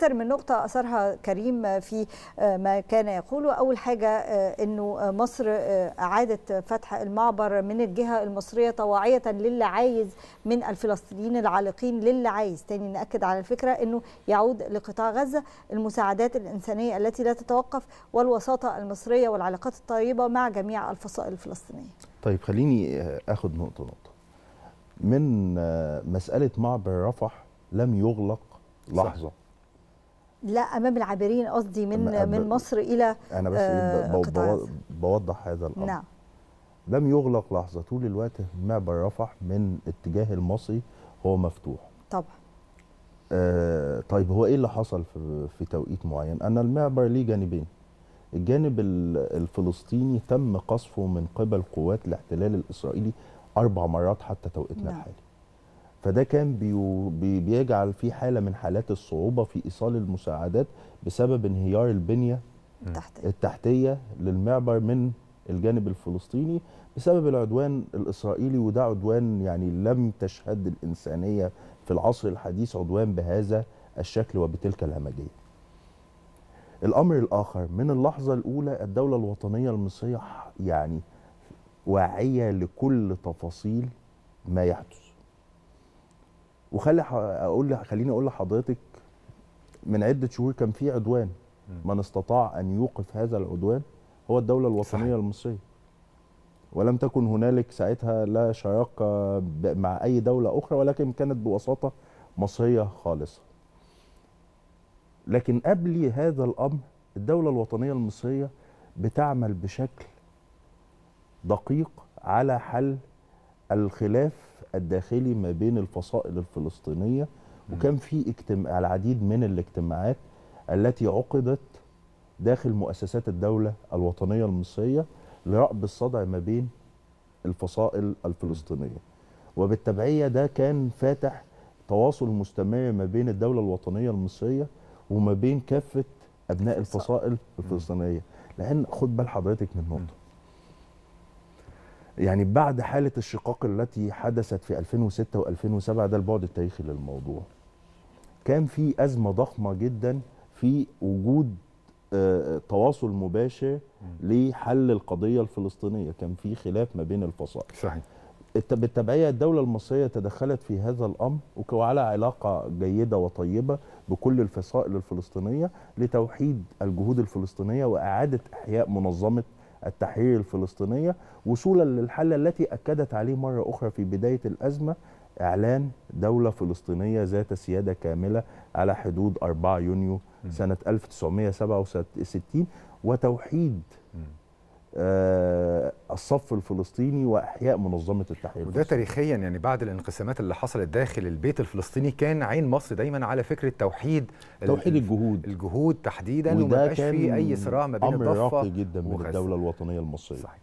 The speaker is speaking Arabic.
أكثر من نقطة أثرها كريم في ما كان يقوله. أول حاجة إنه مصر أعادت فتح المعبر من الجهة المصرية طواعية للي عايز من الفلسطينيين العالقين للي عايز تاني نأكد على الفكرة إنه يعود لقطاع غزة المساعدات الإنسانية التي لا تتوقف والوساطة المصرية والعلاقات الطيبة مع جميع الفصائل الفلسطينية. طيب خليني آخد نقطة نقطة. من مسألة معبر رفح لم يغلق لحظة. صح. لا أمام العابرين قصدي من من مصر إلى أنا بس آه بوضح هذا الأمر. نعم. لم يغلق لحظة طول الوقت معبر رفح من اتجاه المصري هو مفتوح. طبعا. آه طيب هو إيه اللي حصل في في توقيت معين؟ أن المعبر ليه جانبين. الجانب الفلسطيني تم قصفه من قبل قوات الاحتلال الإسرائيلي أربع مرات حتى توقيتنا نعم. الحالي. فده كان بي بيجعل في حالة من حالات الصعوبة في إيصال المساعدات بسبب انهيار البنية التحتية. التحتية للمعبر من الجانب الفلسطيني بسبب العدوان الإسرائيلي وده عدوان يعني لم تشهد الإنسانية في العصر الحديث عدوان بهذا الشكل وبتلك الهمجية. الأمر الآخر من اللحظة الأولى الدولة الوطنية المصرية يعني واعية لكل تفاصيل ما يحدث. وخلي أقول خليني أقول لحضرتك من عدة شهور كان في عدوان. من استطاع أن يوقف هذا العدوان هو الدولة الوطنية صحيح. المصرية. ولم تكن هنالك ساعتها لا شراكة مع أي دولة أخرى ولكن كانت بوساطة مصرية خالصة. لكن قبل هذا الأمر الدولة الوطنية المصرية بتعمل بشكل دقيق على حل الخلاف الداخلي ما بين الفصائل الفلسطينية وكان في اجتماع العديد من الاجتماعات التي عقدت داخل مؤسسات الدولة الوطنية المصرية لرأب الصدع ما بين الفصائل الفلسطينية. وبالتبعية ده كان فاتح تواصل مستمر ما بين الدولة الوطنية المصرية وما بين كافة أبناء الفصائل الفلسطينية. لأن خد بال حضرتك من نقطة. يعني بعد حالة الشقاق التي حدثت في 2006 و2007 ده البعد التاريخي للموضوع. كان في أزمة ضخمة جدا في وجود آه تواصل مباشر لحل القضية الفلسطينية. كان في خلاف ما بين الفصائل. صحيح. بالتبعية الدولة المصرية تدخلت في هذا الأمر وعلى علاقة جيدة وطيبة بكل الفصائل الفلسطينية لتوحيد الجهود الفلسطينية وإعادة إحياء منظمة التحرير الفلسطينية وصولا للحل التي أكدت عليه مرة أخرى في بداية الأزمة إعلان دولة فلسطينية ذات سيادة كاملة على حدود 4 يونيو سنة 1967 وتوحيد الصف الفلسطيني وإحياء منظمة التحرير وده تاريخيا يعني بعد الانقسامات اللي حصلت داخل البيت الفلسطيني كان عين مصر دايما على فكرة توحيد توحيد الجهود. الجهود تحديدا وما بقاش فيه أي صراع ما بين الضفة جدا من الدولة الوطنية المصرية. صحيح.